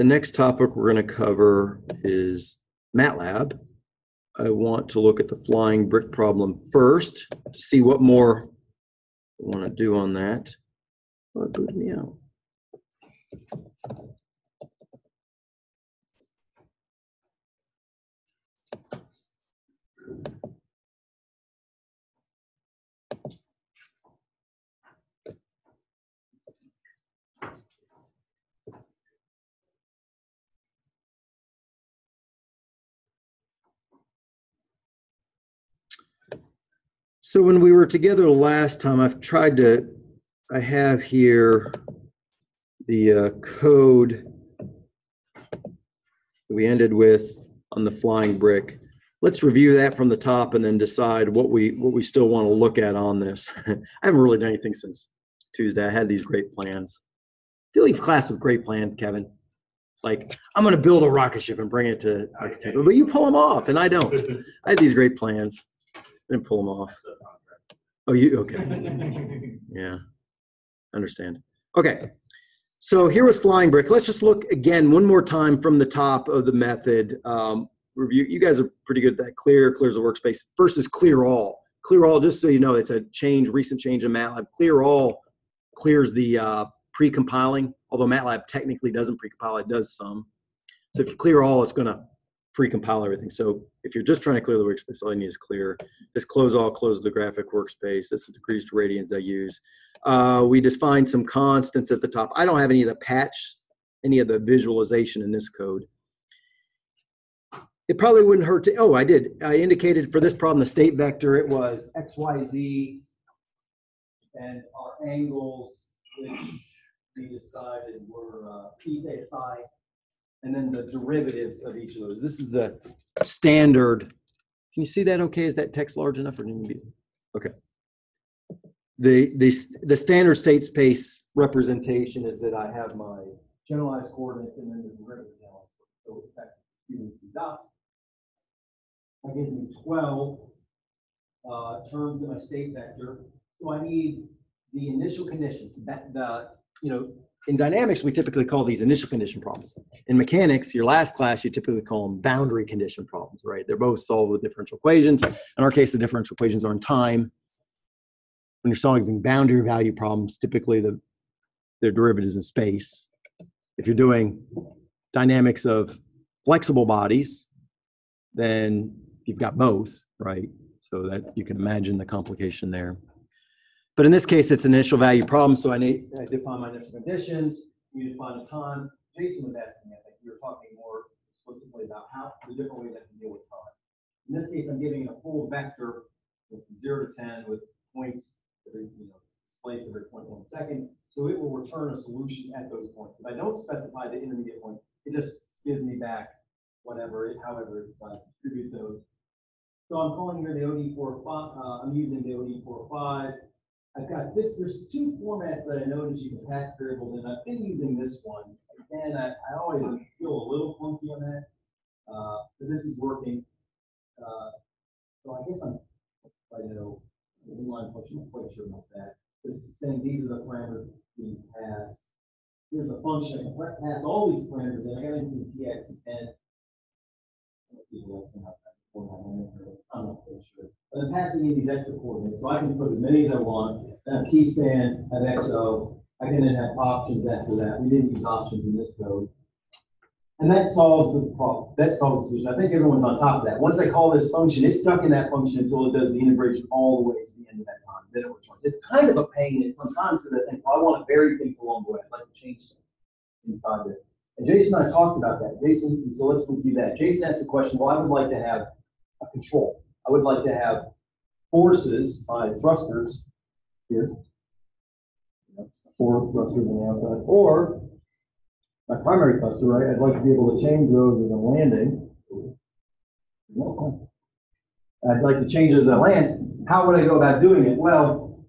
the next topic we're going to cover is MATLAB. I want to look at the flying brick problem first to see what more I want to do on that. Oh, me out. So when we were together last time, I've tried to, I have here the uh, code we ended with on the flying brick. Let's review that from the top and then decide what we what we still want to look at on this. I haven't really done anything since Tuesday. I had these great plans. Do leave class with great plans, Kevin. Like I'm going to build a rocket ship and bring it to architecture, but you pull them off, and I don't. I had these great plans. Didn't pull them off. Oh, you, okay. Yeah, understand. Okay, so here was flying brick. Let's just look again one more time from the top of the method. Um, review, you guys are pretty good at that. Clear, clears the workspace. First is clear all. Clear all, just so you know, it's a change, recent change in MATLAB. Clear all clears the uh, pre-compiling, although MATLAB technically doesn't pre-compile, it does some. So if you clear all, it's gonna pre-compile everything. So if you're just trying to clear the workspace, all you need is clear. This close all, close the graphic workspace. This is the degrees to radians I use. Uh, we define some constants at the top. I don't have any of the patch, any of the visualization in this code. It probably wouldn't hurt to, oh, I did. I indicated for this problem, the state vector, it was x, y, z, and our angles, which we decided were uh, p theta psi and then the derivatives of each of those. This is the standard. Can you see that okay? Is that text large enough or need to be? Okay. The, the, the standard state space representation is that I have my generalized coordinates and then the derivative analysis. So u dot. That gives me 12 uh, terms in my state vector. So I need the initial conditions, that the, you know, in dynamics, we typically call these initial condition problems. In mechanics, your last class, you typically call them boundary condition problems, right? They're both solved with differential equations. In our case, the differential equations are in time. When you're solving boundary value problems, typically the their derivatives in space. If you're doing dynamics of flexible bodies, then you've got both, right? So that you can imagine the complication there. But in this case, it's an initial value problem, so I need I define my initial conditions. You define a time. Jason was asking I think we were talking more explicitly about how the different ways I can deal with time. In this case, I'm giving a full vector from zero to ten with points every you know displays every point one second. So it will return a solution at those points. If I don't specify the intermediate point, it just gives me back whatever, it, however it decides to distribute those. So I'm calling here the ODE45, uh, I'm using the ODE45 I've got this, there's two formats that I noticed you can pass variables in. I've been using this one. And I, I always feel a little funky on that. Uh, but this is working. Uh, so I guess I'm, I know, the inline function, I'm quite sure about that. But it's saying these are the parameters being passed. Here's a function, I can pass all these parameters in. I got into the TX and I'm not quite sure. I'm passing in these extra coordinates, so I can put as many as I want, have T-span, have XO. I can then have options after that. We didn't use options in this code. And that solves the problem. That solves the solution. I think everyone's on top of that. Once I call this function, it's stuck in that function until it does the integration all the way to the end of that time. Then it returns. It's kind of a pain, and sometimes because I think, well, I want to vary things along the way. I'd like to change something inside there. And Jason and I talked about that. Jason, so let's review that. Jason asked the question, well, I would like to have a control. I would like to have forces by thrusters here. Four thrusters on the outside. Or my primary thruster, right? I'd like to be able to change those as a landing. I'd like to change as a land. How would I go about doing it? Well,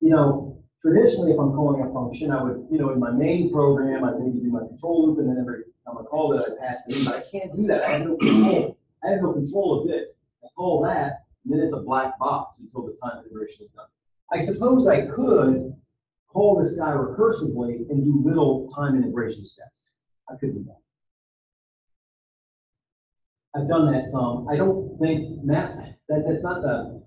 you know, traditionally, if I'm calling a function, I would, you know, in my main program, I'd maybe do my control loop, and then every time I call it, I pass it in. But I can't do that. I have no control. I have no control of this. I call that, and then it's a black box until the time integration is done. I suppose I could call this guy recursively and do little time integration steps. I could do that. I've done that some. I don't think, Matt, that, that's not the,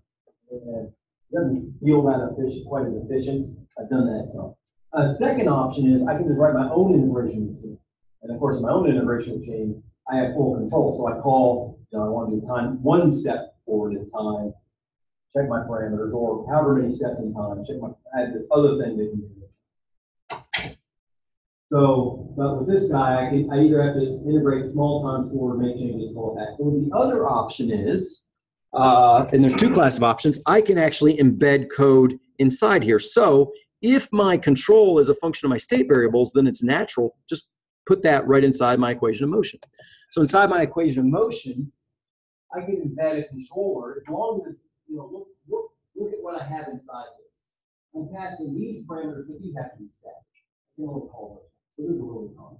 uh, doesn't feel that efficient, quite as efficient. I've done that some. A second option is I can just write my own integration routine. And of course, my own integration routine, I have full control. So I call, you know, I want to do time, one step forward in time, check my parameters, or however many steps in time, check my, have this other thing that can do. So, but with this guy, I can, I either have to integrate small times forward, make changes, it back. Or the other option is, uh, and there's two class of options, I can actually embed code inside here. So if my control is a function of my state variables, then it's natural, just put that right inside my equation of motion. So inside my equation of motion, I can embed a controller as long as, you know, look, look, look at what I have inside this. I'm passing these parameters, but these have to be static. You know, call it. So this is a little common.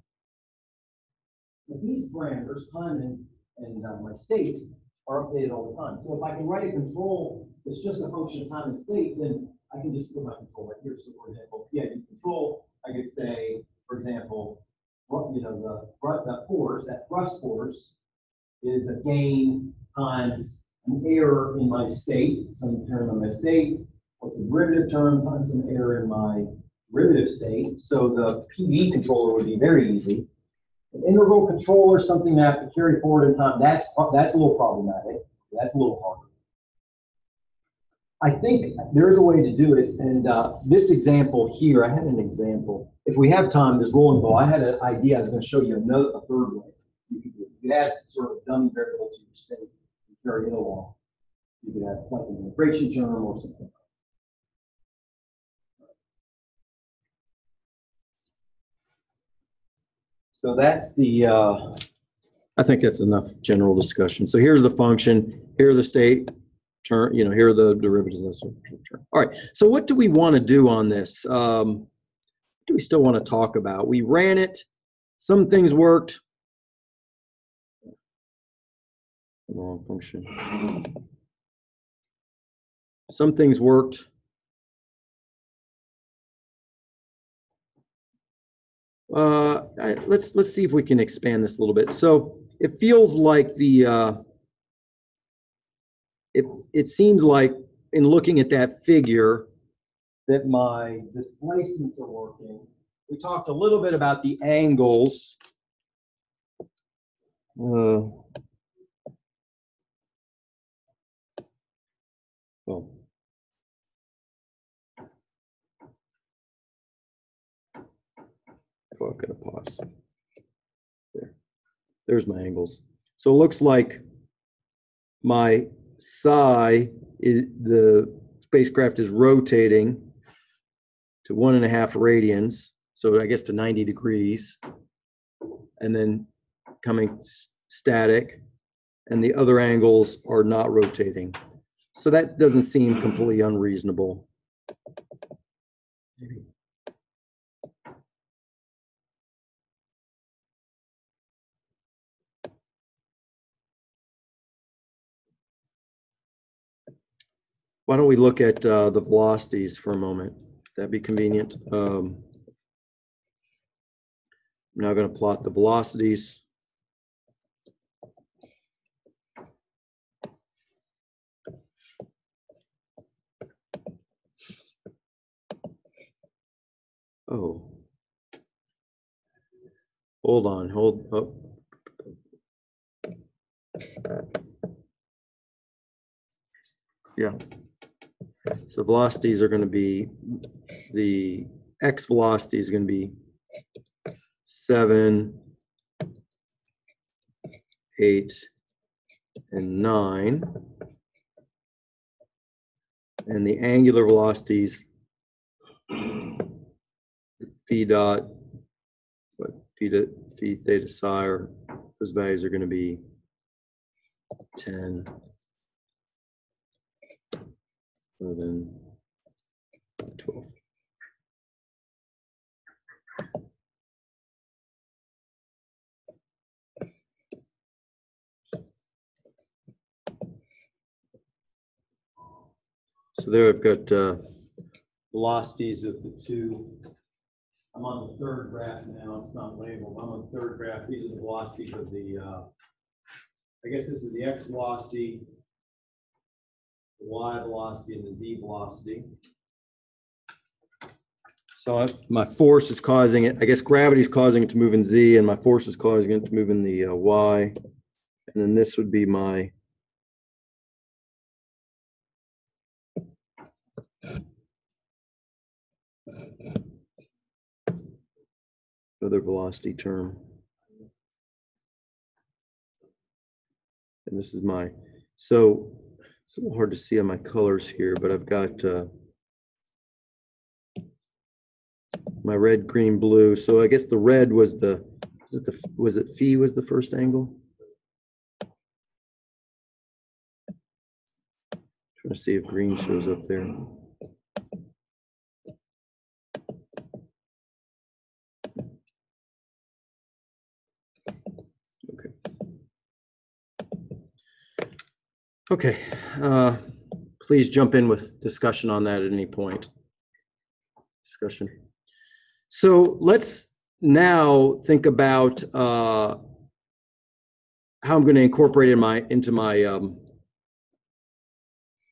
But these parameters, time and, and uh, my state, are updated all the time. So if I can write a control that's just a function of time and state, then I can just put my control right here. So for example, PID control, I could say, for example, you know, the, the force, that thrust force is a gain times an error in my state, some term in my state, what's a derivative term times some error in my derivative state. So the PD controller would be very easy. An integral controller, something that I have to carry forward in time, that's, that's a little problematic. That's a little harder. I think there's a way to do it, and uh, this example here, I had an example. If we have time, this rolling ball, I had an idea, I was gonna show you another, a third way. You could. You could add sort of dummy variable to your state, carry it along. You could have like an integration term or something. So that's the, uh, I think that's enough general discussion. So here's the function, here are the state term, you know, here are the derivatives of this term. All right, so what do we want to do on this? Um, do we still want to talk about? We ran it, some things worked. Wrong function. Some things worked. Uh, I- let's, let's see if we can expand this a little bit. So it feels like the, uh, it, it seems like in looking at that figure that my displacements are working. We talked a little bit about the angles. Uh, Oh, I'm gonna pause. There. There's my angles. So it looks like my psi is, the spacecraft is rotating to one and a half radians, so I guess to 90 degrees, and then coming static, and the other angles are not rotating. So that doesn't seem completely unreasonable. Maybe. Why don't we look at uh, the velocities for a moment? That'd be convenient. Um, I'm now going to plot the velocities. Oh. Hold on, hold, oh. Yeah. So velocities are gonna be, the x velocity is gonna be seven, eight, and nine. And the angular velocities, phi dot, what, phi, to- phi theta psi, or those values are gonna be ten, 11, 12. So there I've got uh, velocities of the two I'm on the third graph now, it's not labeled, I'm on the third graph, these are the velocities of the, uh, I guess this is the x velocity, the y velocity, and the z velocity. So I- my force is causing it, I guess gravity is causing it to move in z, and my force is causing it to move in the uh, y. And then this would be my other velocity term. And this is my, so it's a little hard to see on my colors here, but I've got uh, my red, green, blue. So I guess the red was the, was it the, was it phi was the first angle? Trying to see if green shows up there. Okay, uh, please jump in with discussion on that at any point. Discussion. So let's now think about uh, how I'm going to incorporate in my, into my um,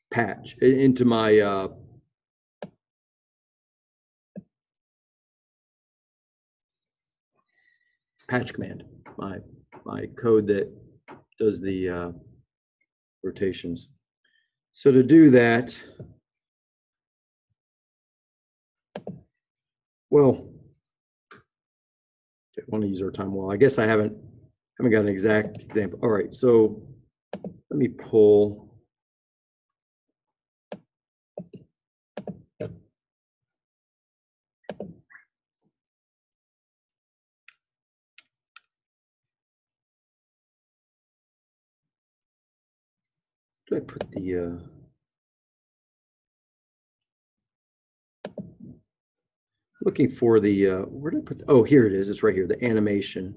patch, into my uh, patch command, my, my code that does the uh, rotations. So to do that, well, I want to use our time well. I guess I haven't, haven't got an exact example. All right, so let me pull. Do I put the, uh, looking for the, uh, where did I put, oh, here it is. It's right here, the animation.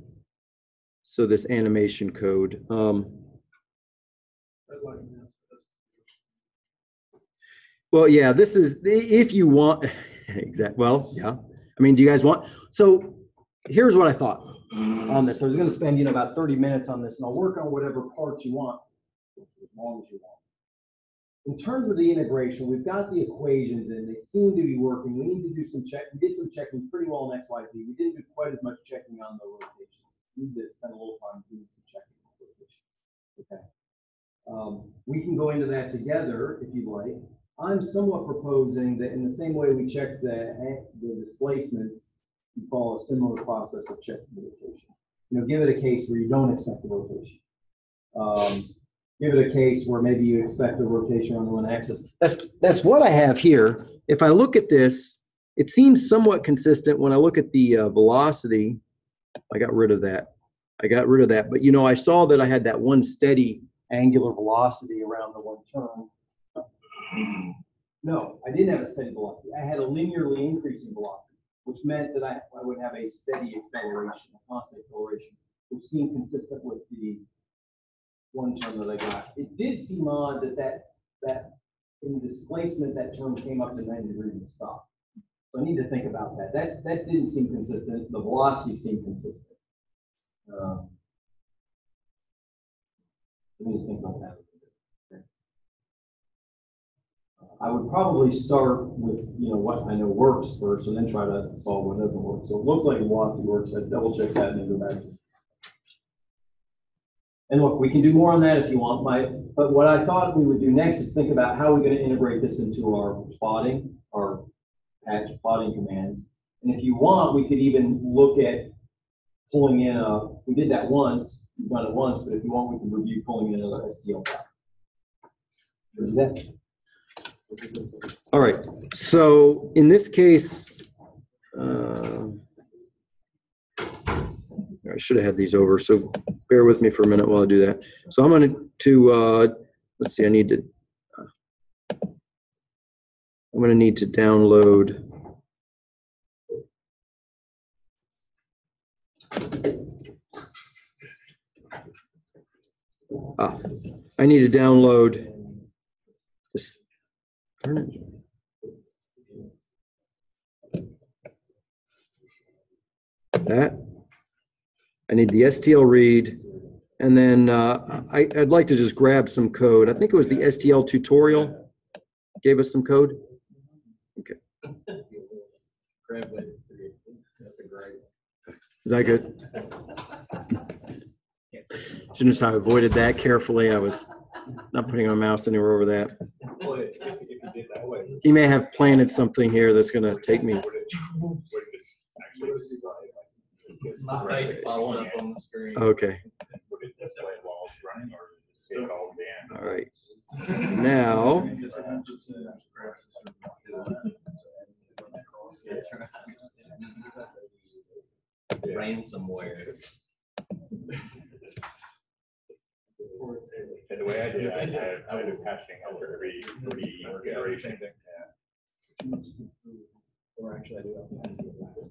So this animation code, um, well, yeah, this is, if you want, exact, well, yeah. I mean, do you guys want, so here's what I thought on this. I was gonna spend, you know, about thirty minutes on this and I'll work on whatever parts you want, long as you want. In terms of the integration, we've got the equations and they seem to be working. We need to do some check, we did some checking pretty well in XYZ. We didn't do quite as much checking on the rotation. We need to spend a little time doing some checking on the rotation. Okay. Um, we can go into that together if you'd like. I'm somewhat proposing that in the same way we check the, the displacements, you follow a similar process of checking the rotation. You know, give it a case where you don't expect the rotation. Um, give it a case where maybe you expect the rotation on the one axis. That's, that's what I have here. If I look at this, it seems somewhat consistent when I look at the uh, velocity. I got rid of that. I got rid of that. But you know, I saw that I had that one steady angular velocity around the one turn. No, I didn't have a steady velocity. I had a linearly increasing velocity, which meant that I, I would have a steady acceleration, a constant acceleration, which seemed consistent with the one term that I got. It did seem odd that that, that in displacement, that term came up to ninety degrees and stopped. So I need to think about that. That, that didn't seem consistent. The velocity seemed consistent. Um, I need to think about that. I would probably start with, you know, what I know works first and then try to solve what doesn't work. So it looks like velocity works. I double check that and then go back. And look, we can do more on that if you want, but what I thought we would do next is think about how we're gonna integrate this into our plotting, our patch plotting commands. And if you want, we could even look at pulling in a, we did that once, we've done it once, but if you want, we can review pulling in another STL file. All right, so in this case, uh, I should have had these over, so bear with me for a minute while I do that. So I'm going to, uh, let's see, I need to, uh, I'm going to need to download. Ah, I need to download this. darn it. that. I need the STL read. And then uh, I, I'd like to just grab some code. I think it was the STL tutorial gave us some code. Grab it. That's a great. Is that good? Notice how I avoided that carefully. I was not putting my mouse anywhere over that. Well, if, if you did that way. He may have planted something here that's gonna take me. Would it- would this actually just- My face pops up on the screen. Okay, Would it display while it's running or just get called in? all right. Now, That's right. Ransomware. And the way I did, it, I had, I did patching over every, every iteration. Or actually, I do.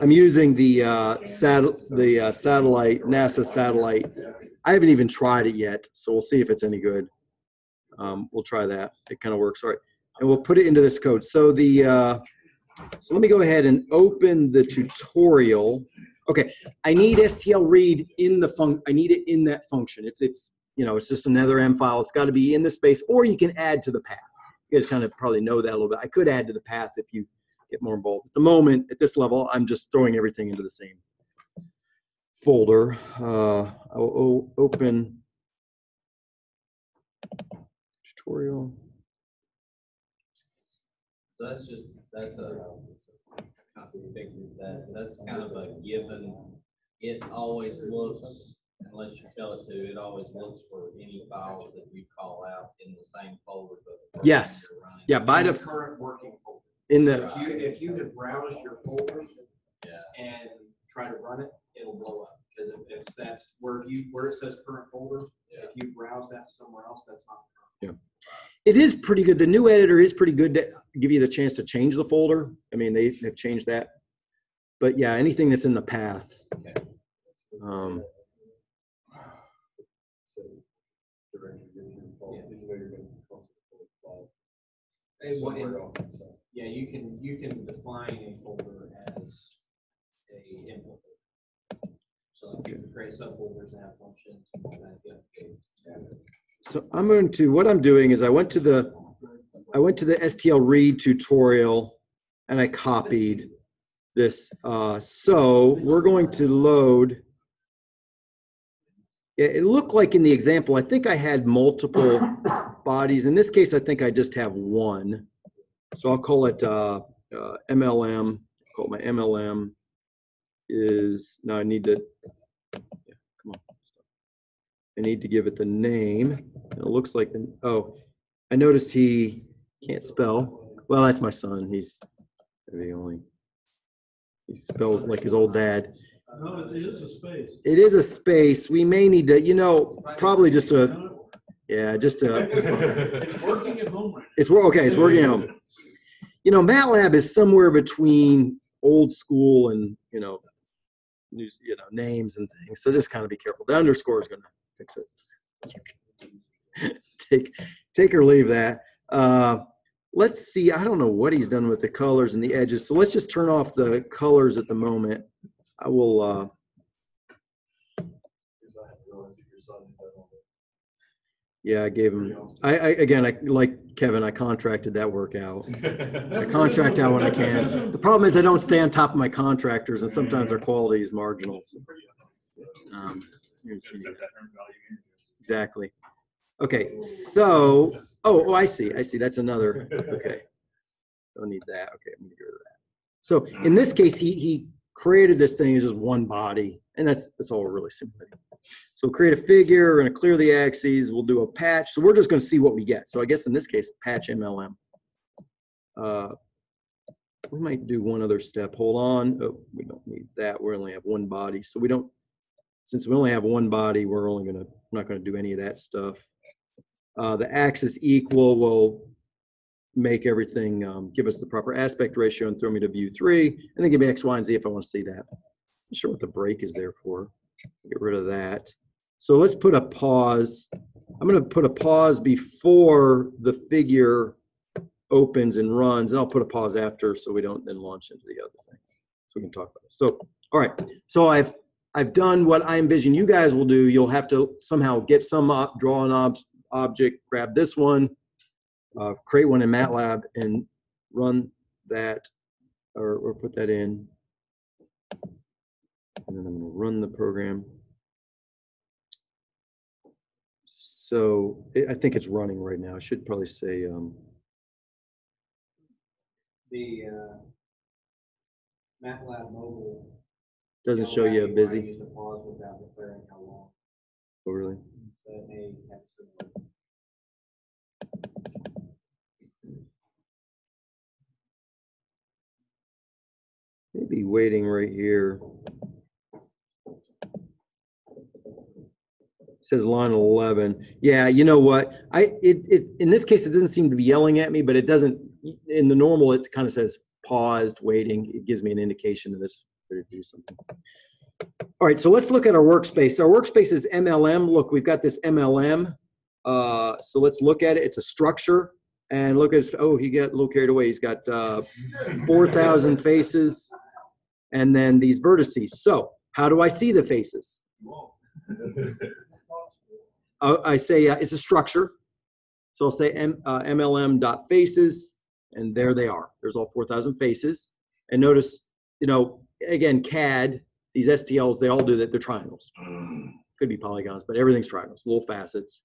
I'm using the, uh, satel, the uh, satellite, NASA satellite. I haven't even tried it yet, so we'll see if it's any good. Um, we'll try that. It kind of works, all right. And we'll put it into this code. So the, uh, so let me go ahead and open the tutorial. Okay, I need STL read in the func, I need it in that function. It's, it's, you know, it's just another M file. It's got to be in the space, or you can add to the path. You guys kind of probably know that a little bit. I could add to the path if you get more involved. At the moment, at this level, I'm just throwing everything into the same folder. Uh, I'll open tutorial. So that's just, that's a, copy figure that, that's kind of a given. It always looks, unless you tell it to, it always looks for any files that you call out in the same folder. but the Yes. Yeah, by the the, current working folder. In the, If you, if you have browsed your folder Yeah. and try to run it, it'll blow up. Because if it's, that's where you, where it says current folder, if you browse that to somewhere else, that's not. current. it is pretty good. The new editor is pretty good to give you the chance to change the folder. I mean, they, they've changed that. But yeah, anything that's in the path. Um, And what- and- Yeah, you can, you can define a folder as a input. So if you can create subfolders and have functions. and that. So I'm going to, what I'm doing is I went to the, I went to the STL read tutorial and I copied this. Uh, so we're going to load. It looked like in the example, I think I had multiple bodies. In this case, I think I just have one. So I'll call it uh, uh, MLM. Call it my MLM is, now I need to, yeah, come on. I need to give it the name. And It looks like, the oh, I noticed he can't spell. Well, that's my son. He's the only, he spells like his old dad. No, it is a space. It is a space. We may need to, you know, probably just a, yeah, just a, It's working at home right it's, wor- okay, it's working at home. You know, MATLAB is somewhere between old school and, you know, new, you know, names and things. So just kind of be careful. The underscore is gonna fix it. Take, take or leave that. Uh, let's see, I don't know what he's done with the colors and the edges. So let's just turn off the colors at the moment. I will, uh, yeah, I gave him, I, I, again, I, like Kevin, I contracted that work out. I contract out what I can. The problem is I don't stay on top of my contractors and sometimes their quality is marginal. so, um, you can see that. Exactly. Okay, so, oh, oh, I see, I see, that's another, okay. Don't need that, okay, I'm gonna get rid of that. So in this case, he, he created this thing as just one body, and that's, that's all we're really simulating. So create a figure, we're gonna clear the axes, we'll do a patch, so we're just gonna see what we get. So I guess in this case, patch MLM. Uh, we might do one other step. Hold on. Oh, we don't need that. We only have one body, so we don't, since we only have one body, we're only gonna, we're not gonna do any of that stuff. Uh, the axis equal will make everything, um, give us the proper aspect ratio and throw me to view three, and then give me X, Y, and Z if I want to see that. Not sure what the break is there for. Get rid of that. So let's put a pause. I'm gonna put a pause before the figure opens and runs, and I'll put a pause after so we don't then launch into the other thing. So we can talk about it. So, all right, so I've, I've done what I envision you guys will do. You'll have to somehow get some, op- draw an ob- object, grab this one, uh, create one in MATLAB and run that, or, or put that in. And then I'm gonna run the program. So I I think it's running right now. I should probably say, um, The, uh, MATLAB mobile. doesn't show you a busy. to pause without declaring how long, Oh, really? so it may have some. Maybe waiting right here. Says line eleven. Yeah, you know what? I, it, it, in this case, it doesn't seem to be yelling at me, but it doesn't, in the normal, it kind of says paused, waiting. It gives me an indication that it's ready to do something. All right, so let's look at our workspace. Our workspace is MLM. Look, we've got this MLM. Uh, so let's look at it. It's a structure. And look at, his- oh, he got a little carried away. He's got, uh, 4,000 faces and then these vertices. So how do I see the faces? Uh, I say uh, it's a structure. So I'll say M, uh, MLM dot faces, and there they are. There's all 4,000 faces. And notice, you know, again, CAD, these STLs, they all do that. They're triangles. Could be polygons, but everything's triangles, little facets.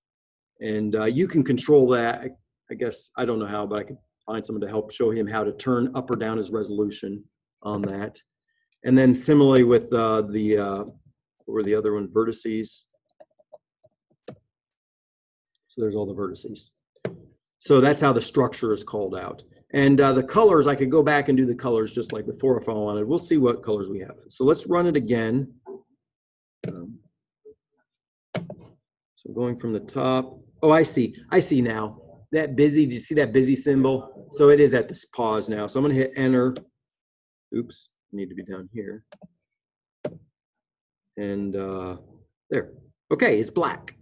And uh, you can control that. I, I guess, I don't know how, but I could find someone to help show him how to turn up or down his resolution on that. And then similarly with uh, the, uh, what were the other one, vertices? There's all the vertices. So that's how the structure is called out. And uh, the colors, I could go back and do the colors just like before if I wanted. We'll see what colors we have. So let's run it again. Um, So going from the top, oh, I see, I see now. That busy, do you see that busy symbol? So it is at this pause now. So I'm gonna hit enter. Oops, need to be down here. And uh, there. Okay, it's black.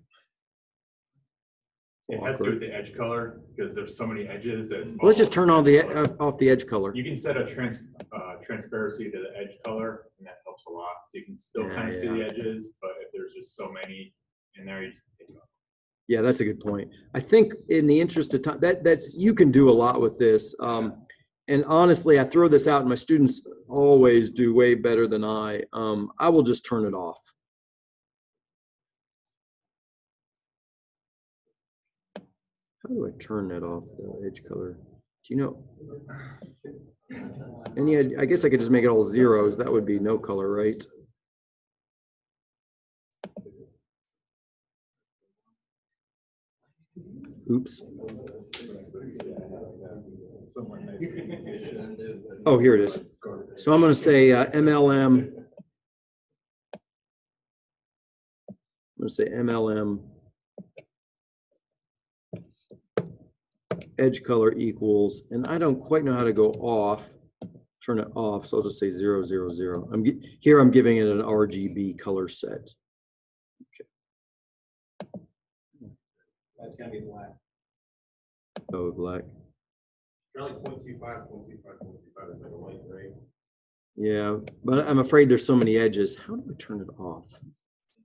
It has to do with the edge color, because there's so many edges that. it's Let's just turn on the, color. uh, off the edge color. You can set a trans, uh, transparency to the edge color, and that helps a lot, so you can still Yeah, kind of see the edges, but if there's just so many in there, you just take it off. Yeah, that's a good point. I think in the interest of time, that, that's, you can do a lot with this. Um, and honestly, I throw this out and my students always do way better than I. Um, I will just turn it off. How do I turn that off, the edge color? Do you know? Any, id- I guess I could just make it all zeros. That would be no color, right? Oops. Oh, here it is. So I'm gonna say uh, MLM. I'm gonna say MLM. Edge color equals, and I don't quite know how to go off, turn it off, so I'll just say zero, zero, zero. I'm, here I'm giving it an RGB color set. Okay. That's gonna be black. Oh, black. Like like a light gray. Yeah, but I'm afraid there's so many edges. How do I turn it off?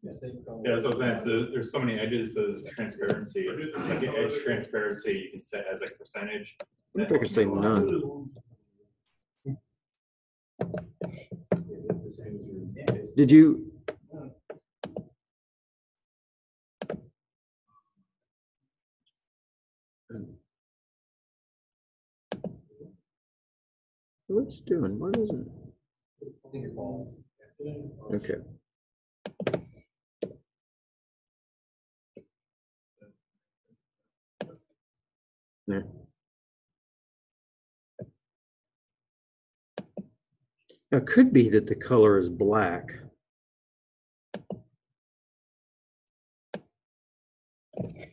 Yeah, that's what I'm saying, so there's so many edges, so transparency, like an edge transparency, you can set as like percentage. I wonder if I could say none. Did you? What's doing? What is it? I think it falls. Okay. Yeah. It could be that the color is black. Let's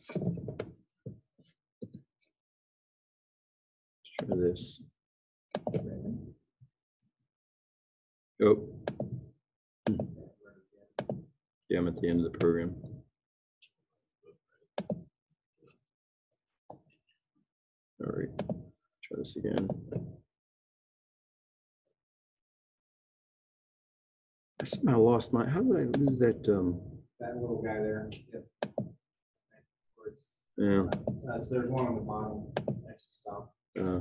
try this. Oh. Yeah, I'm at the end of the program. All right, try this again. I somehow lost my, how did I lose that, um, That little guy there. yep. yeah, Uh, so there's one on the bottom, next to stop. uh,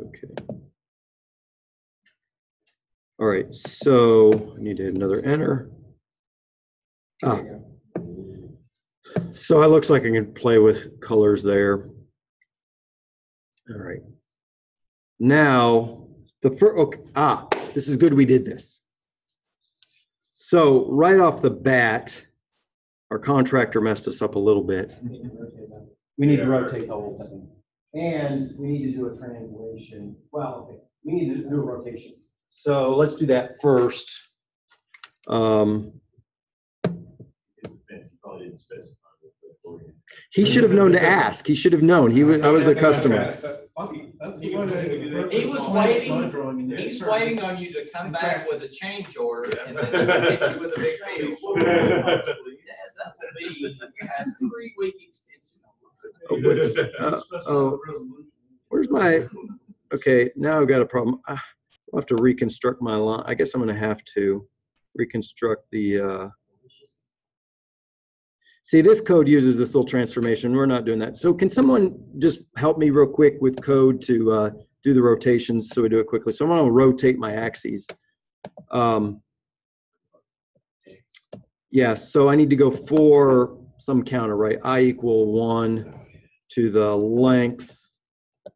okay. All right, so I need to hit another enter. Ah, so it looks like I can play with colors there. All right. Now, the first, okay, ah, this is good we did this. So right off the bat, our contractor messed us up a little bit. We need to rotate the whole thing. And we need to do a translation. Well, okay, we need to do a rotation. So let's do that first. Um, Probably didn't specify. He should have known to ask. He should have known. He was, I was the customer. He was waiting- He's waiting on you to come back with a change order and then he'll hit you with a big bill. Yeah, that will be a three-week extension. Uh, oh. Where's my, okay, now I've got a problem. Ah, I'll have to reconstruct my line. I guess I'm gonna have to reconstruct the, uh, see, this code uses this little transformation. We're not doing that. So can someone just help me real quick with code to, uh, do the rotations so we do it quickly? So I'm gonna rotate my axes. Um, yeah, so I need to go for some counter, right? I equal one to the length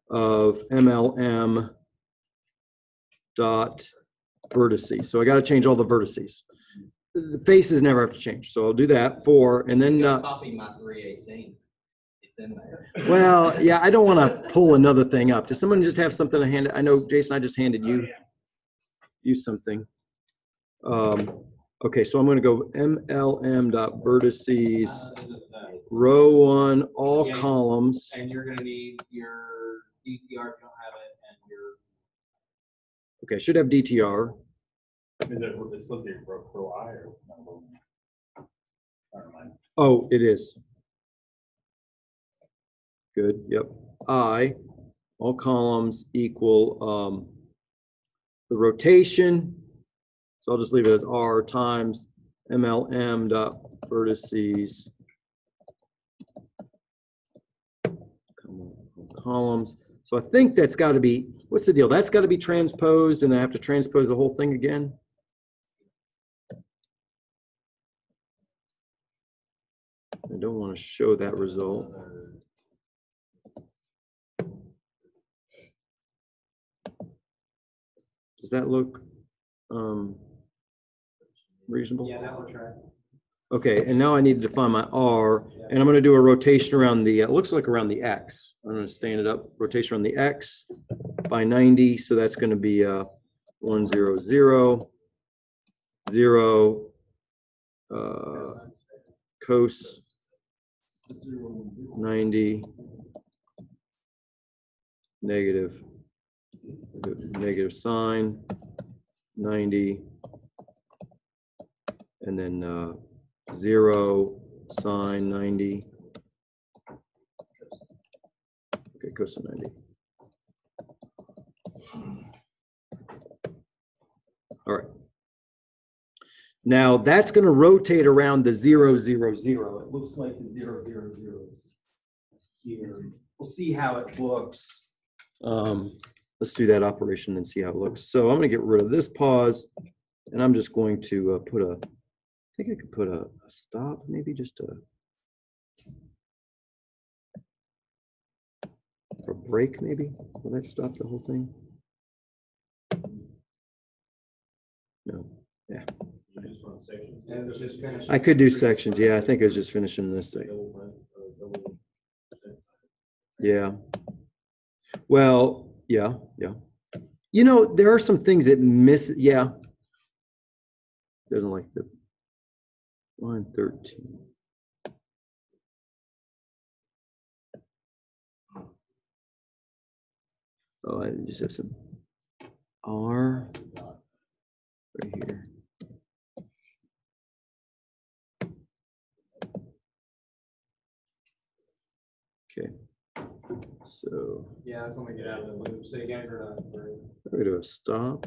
of MLM dot vertices. So I got to change all the vertices. The faces never have to change. So I'll do that for, and then, uh, Copy my three eighteen. It's in there. well, yeah, I don't want to pull another thing up. Does someone just have something to hand? I know, Jason, I just handed you, you something. Um, okay, so I'm going to go MLM dot vertices, Uh, row one, all Yeah. columns. And you're gonna need your DTR, if you don't have it, and your Okay, should have DTR. Is it, supposed to be I or? Oh, it is. Good, yep. I, all columns equal, um, the rotation. So I'll just leave it as R times MLM dot vertices. Columns. So I think that's got to be, what's the deal? That's got to be transposed and I have to transpose the whole thing again? I don't want to show that result. Does that look um, reasonable? Yeah, that looks right. Okay, and now I need to define my R, and I'm gonna do a rotation around the, it looks like around the X. I'm gonna stand it up, rotation around the X by ninety, so that's gonna be uh one zero zero zero uh cos ninety negative negative sine ninety and then uh zero, sine ninety. Okay, cosine ninety. All right. Now, that's gonna rotate around the zero, zero, zero. It looks like the zero, zero, zeros here. We'll see how it looks. Um, let's do that operation and see how it looks. So I'm gonna get rid of this pause, and I'm just going to uh, put a I think I could put a, a stop, maybe just a a break, maybe. Will that stop the whole thing? No, You just want sections. And it's just finished. I could do sections. Yeah, I think I was just finishing this thing. Double print, or uh, double. Yeah. Well, yeah, yeah. You know, there are some things that miss, yeah. Doesn't like the line thirteen. Oh, I just have some R right here. Okay, so Yeah, that's when we get out of the loop. Say again, or not, we're do a stop.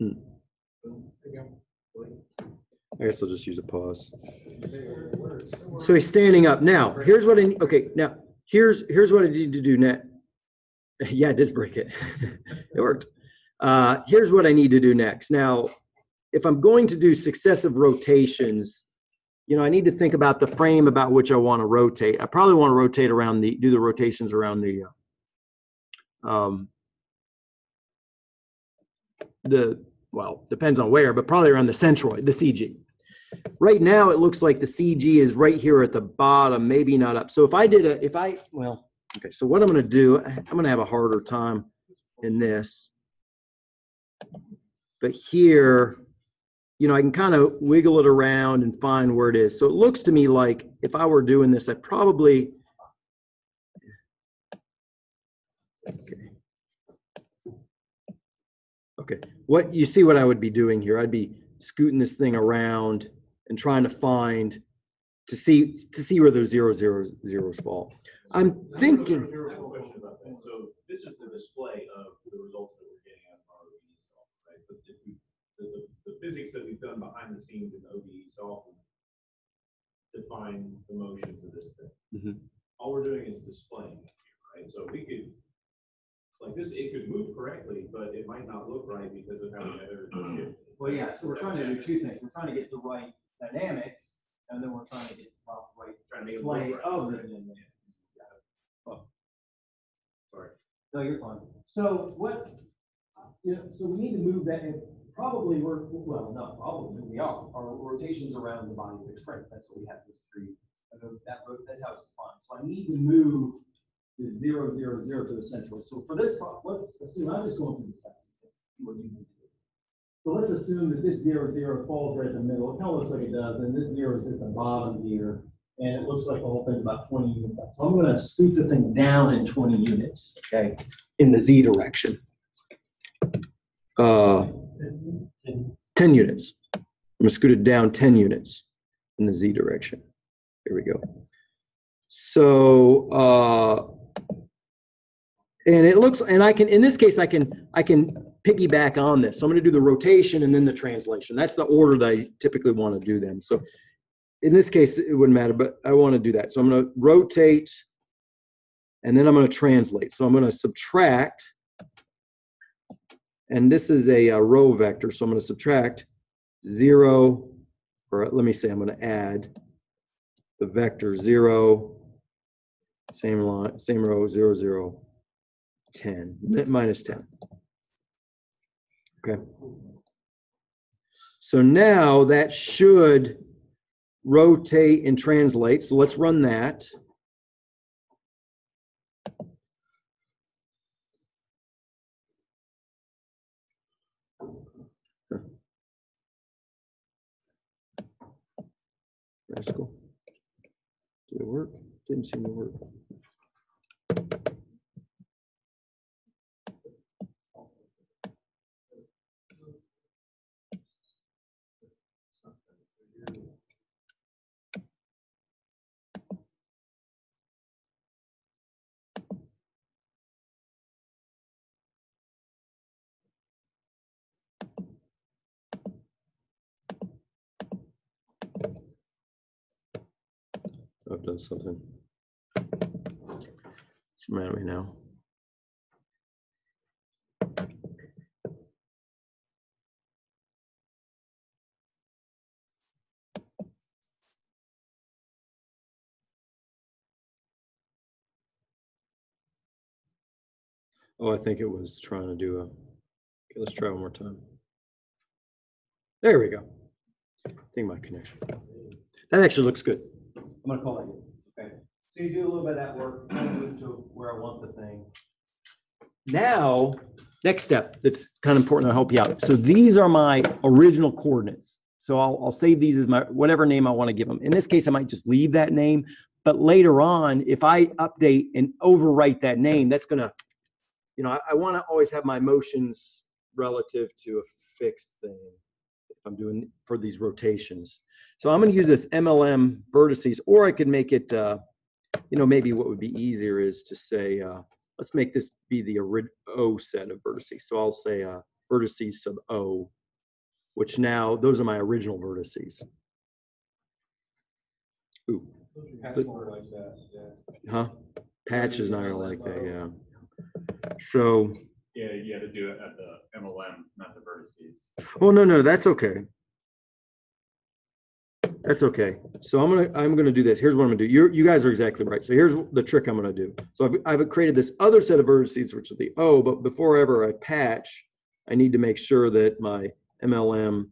again. I guess I'll just use a pause. So he's standing up. Now, here's what I, ne- okay, now, here's, here's what I need to do next. Yeah, I did break it. It worked. Uh, here's what I need to do next. Now, if I'm going to do successive rotations, you know, I need to think about the frame about which I want to rotate. I probably want to rotate around the, do the rotations around the, uh, um, the, well, depends on where, but probably around the centroid, the CG. Right now, it looks like the CG is right here at the bottom, maybe not up. So if I did a, if I, well, okay, so what I'm gonna do, I'm gonna have a harder time in this. But here, you know, I can kind of wiggle it around and find where it is. So it looks to me like if I were doing this, I probably. Okay. Okay, what, you see what I would be doing here? I'd be scooting this thing around and trying to find, to see, to see where those zero, zero, zeros fall. I'm thinking. So this is the display of the results that we're getting out of our right? But if we, the physics that we've done behind the scenes in ODE software define the motions of this thing. Mhm. All we're doing is displaying it here, right? So we could, like this, it could move correctly, but it might not look right because of how the other shift. Well, yeah, so we're trying to do two things. We're trying to get the right dynamics, and then we're trying to get the right Trying to make it look display right. of it. Sorry. No, you're fine. So what, you know, so we need to move that, and probably we're, well, not probably, we are, our rotations around the body of the frame. That's what we have this three. That, that's how it's defined. So I need to move the zero, zero, zero to the central. So for this, pro- let's assume, I'm just going through the steps. What you need to do. So let's assume that this zero, zero falls right in the middle. It kind of looks like it does, and this zero is at the bottom here. And it looks like the whole thing's about twenty units up. So I'm gonna scoot the thing down in twenty units, okay, in the Z direction. Uh, ten units. I'm gonna scoot it down ten units in the Z direction. Here we go. So, uh, and it looks, and I can, in this case, I can, I can piggyback on this. So I'm gonna do the rotation and then the translation. That's the order that I typically want to do them. So in this case, it wouldn't matter, but I want to do that. So I'm going to rotate and then I'm going to translate. So I'm going to subtract. And this is a, uh row vector. So I'm going to subtract zero, or let me say I'm going to add the vector zero, same line, same row, zero, zero, 10, minus 10. Okay. So now that should rotate and translate. So let's run that. Rascal. Did it work? Didn't seem to work. I've done something. It's mad me now. Oh, I think it was trying to do a, okay, let's try one more time. There we go. I think my connection. That actually looks good. I'm gonna call that good. Okay. So you do a little bit of that work, kind of move to where I want the thing. Now, next step, that's kind of important, I'll help you out. So these are my original coordinates. So I'll, I'll save these as my, whatever name I want to give them. In this case, I might just leave that name. But later on, if I update and overwrite that name, that's gonna, you know, I, I want to always have my motions relative to a fixed thing. If I'm doing for these rotations. So I'm gonna use this MLM vertices, or I could make it, uh, you know, maybe what would be easier is to say, uh, let's make this be the orig- O set of vertices. So I'll say, uh, vertices sub O, which now, those are my original vertices. Ooh, But- huh? Patch is not gonna like that, yeah. So, Yeah, you had to do it at the MLM, not the vertices. well, no, no, that's okay. That's okay. So I'm gonna, I'm gonna do this. Here's what I'm gonna do. You're, you guys are exactly right. So here's the trick I'm gonna do. So I've, I've created this other set of vertices, which is the O, but before ever I patch, I need to make sure that my MLM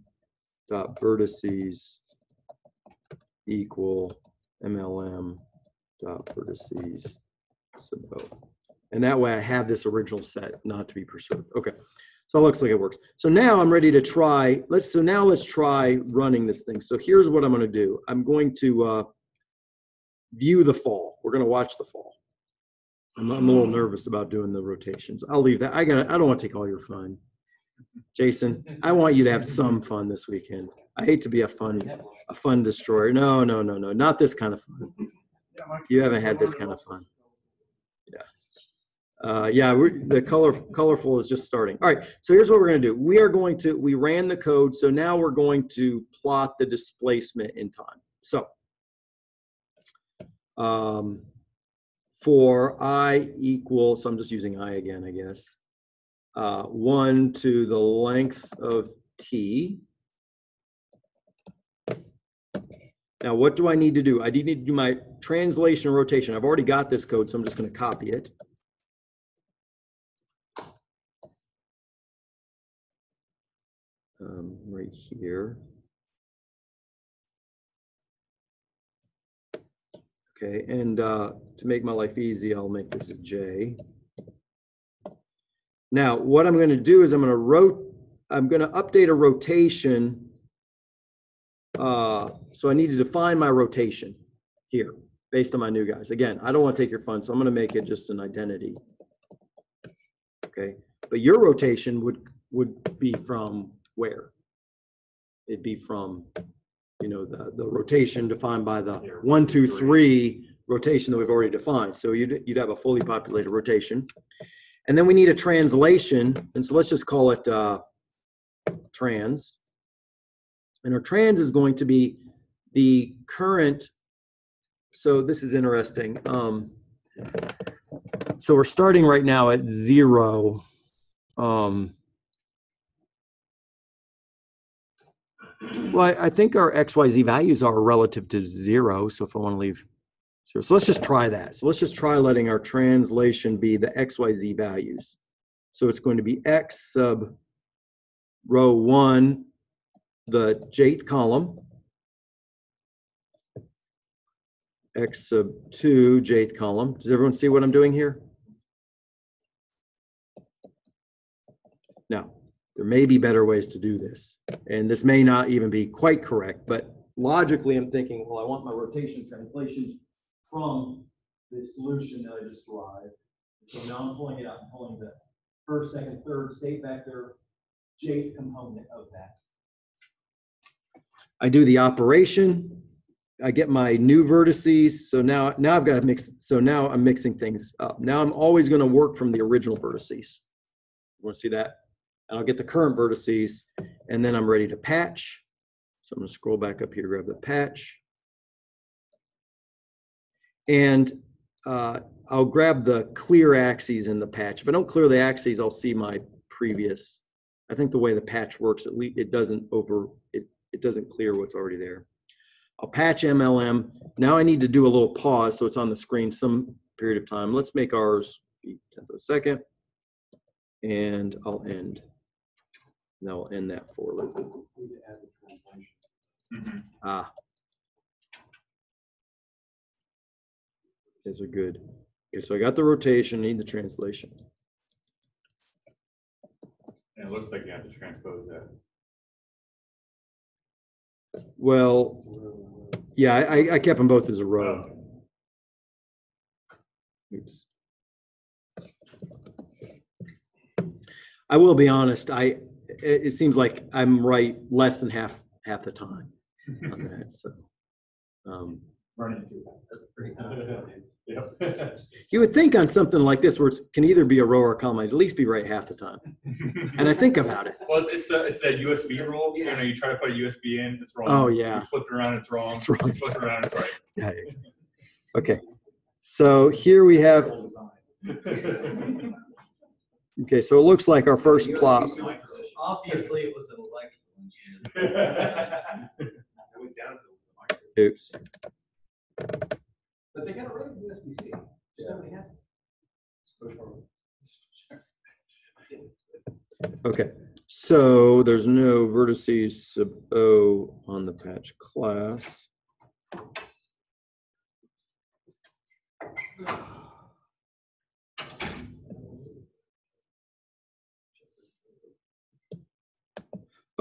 dot vertices equal MLM dot vertices sub O. And that way I have this original set not to be preserved. Okay. So it looks like it works. So now I'm ready to try, let's, so now let's try running this thing. So here's what I'm gonna do. I'm going to uh, view the fall. We're gonna watch the fall. I'm, I'm a little nervous about doing the rotations. I'll leave that. I gotta, I don't wanna take all your fun. Jason, I want you to have some fun this weekend. I hate to be a fun, a fun destroyer. No, no, no, no, not this kind of fun. You haven't had this kind of fun. Uh, yeah, the color, colorful is just starting. All right, so here's what we're gonna do. We are going to, we ran the code, so now we're going to plot the displacement in time. So um, for i equal, so I'm just using i again, I guess. Uh, one to the length of t. Now, what do I need to do? I need to do my translation rotation. I've already got this code, so I'm just gonna copy it. Um, right here. Okay, and uh, to make my life easy, I'll make this a J. Now, what I'm going to do is I'm going to rot, I'm going to update a rotation. Uh, so I need to define my rotation here based on my new guys. Again, I don't want to take your fun, so I'm going to make it just an identity. Okay, but your rotation would would be from where? It'd be from, you know, the, the rotation defined by the one, two, three rotation that we've already defined. So you'd, you'd have a fully populated rotation. And then we need a translation. And so let's just call it, uh, trans. And our trans is going to be the current, so this is interesting. Um, so we're starting right now at zero. Um, Well, I, I think our XYZ values are relative to zero. So if I want to leave zero, so let's just try that. So let's just try letting our translation be the XYZ values. So it's going to be X sub row one, the jth column. X sub two, jth column. Does everyone see what I'm doing here? Now, there may be better ways to do this. And this may not even be quite correct, but logically, I'm thinking, well, I want my rotation translation from the solution that I just derived. So now I'm pulling it out, I'm pulling the first, second, third state vector, jth component of that. I do the operation, I get my new vertices, so now, now I've got to mix, so now I'm mixing things up. Now I'm always going to work from the original vertices. You Want to see that? And I'll get the current vertices, and then I'm ready to patch. So I'm gonna scroll back up here, grab the patch. And uh, I'll grab the clear axes in the patch. If I don't clear the axes, I'll see my previous. I think the way the patch works, at least it doesn't over, it, it doesn't clear what's already there. I'll patch MLM. Now I need to do a little pause so it's on the screen some period of time. Let's make ours be tenth of a second. And I'll end. And I'll end that for loop. Mhm. Ah. These are good. Okay, so I got the rotation, need the translation. And it looks like you have to transpose that. Well, yeah, I, I- I kept them both as a row. Oh, Oops. I will be honest, I, it, it seems like I'm right less than half, half the time on that, so. um, Run into that. That's pretty high. Yep. You would think on something like this where it can either be a row or a column, I'd at least be right half the time. And I think about it. Well, it's, it's the, it's that USB rule, you know, you try to put a USB in, it's wrong. Oh, yeah. You flip it around, it's wrong. It's wrong. You flip it around, it's right. Yeah, exactly. Okay, so here we have, okay, so it looks like our first plot. Superposition. Obviously, it was an electrical engineer. I went down to the Oops. But they got a regular USB-C, just nobody has it. Push forward. Okay, so there's no vertices sub O oh, on the patch class.